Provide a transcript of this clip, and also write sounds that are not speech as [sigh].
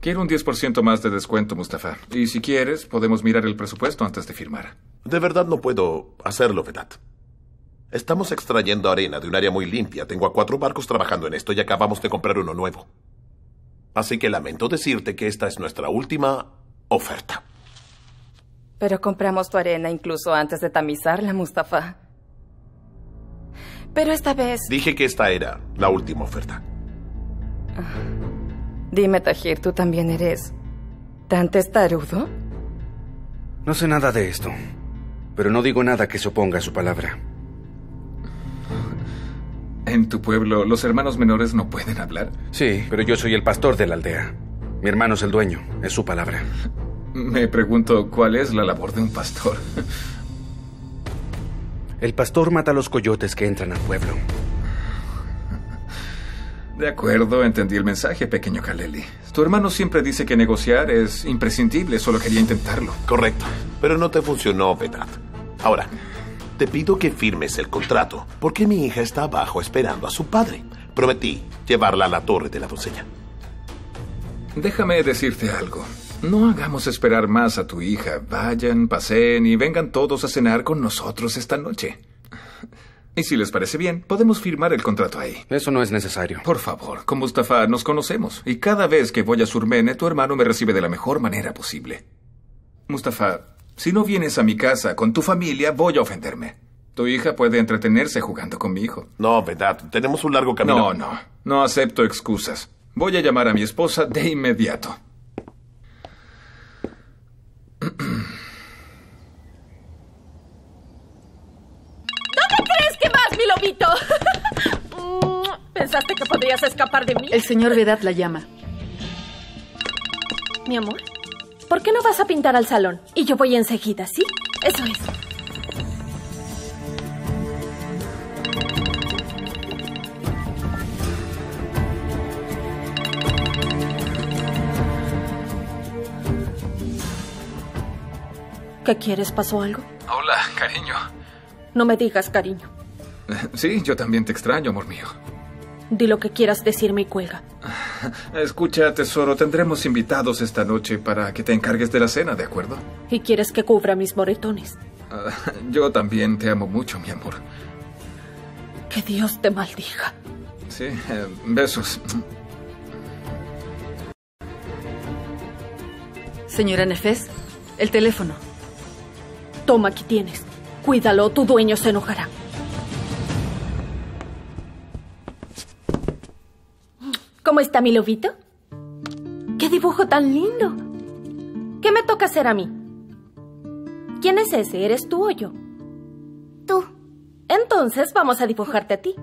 Quiero un 10% más de descuento, Mustafa. Y si quieres, podemos mirar el presupuesto antes de firmar. De verdad no puedo hacerlo, Vedat. Estamos extrayendo arena de un área muy limpia. Tengo a cuatro barcos trabajando en esto y acabamos de comprar uno nuevo. Así que lamento decirte que esta es nuestra última oferta. Pero compramos tu arena incluso antes de tamizarla, Mustafa. Pero esta vez... Dije que esta era la última oferta. Dime, Tajir, ¿tú también eres tan testarudo? No sé nada de esto, pero no digo nada que se oponga a su palabra. ¿En tu pueblo los hermanos menores no pueden hablar? Sí, pero yo soy el pastor de la aldea. Mi hermano es el dueño, es su palabra. Me pregunto cuál es la labor de un pastor. El pastor mata a los coyotes que entran al pueblo. De acuerdo, entendí el mensaje, pequeño Kaleli. Tu hermano siempre dice que negociar es imprescindible, solo quería intentarlo. Correcto, pero no te funcionó, Vedat. Ahora, te pido que firmes el contrato, porque mi hija está abajo esperando a su padre. Prometí llevarla a la torre de la doncella. Déjame decirte algo. No hagamos esperar más a tu hija. Vayan, pasen y vengan todos a cenar con nosotros esta noche. Y si les parece bien, podemos firmar el contrato ahí. Eso no es necesario. Por favor, con Mustafa nos conocemos. Y cada vez que voy a Surmene, tu hermano me recibe de la mejor manera posible. Mustafa, si no vienes a mi casa con tu familia, voy a ofenderme. Tu hija puede entretenerse jugando con mi hijo. No, Vedat, tenemos un largo camino. No, no. No acepto excusas. Voy a llamar a mi esposa de inmediato. ¿Dónde crees que vas, mi lobito? Mm, ¿Pensaste que podrías escapar de mí? El señor Vedat la llama. Mi amor, ¿por qué no vas a pintar al salón? Y yo voy enseguida, ¿sí? Eso es. ¿Qué quieres? ¿Pasó algo? Hola, cariño. No me digas, cariño. Sí, yo también te extraño, amor mío. Di lo que quieras decirme y cuelga. [sighs] Escucha, tesoro, tendremos invitados esta noche para que te encargues de la cena, ¿de acuerdo? ¿Y quieres que cubra mis moretones? Ah, [laughs] yo también te amo mucho, mi amor. Que Dios te maldiga. Sí, eh, besos. Señora Nefes, el teléfono. Toma, aquí tienes. Cuídalo, tu dueño se enojará. ¿Cómo está mi lobito? ¡Qué dibujo tan lindo! ¿Qué me toca hacer a mí? ¿Quién es ese? ¿Eres tú o yo? Tú. Entonces vamos a dibujarte a ti.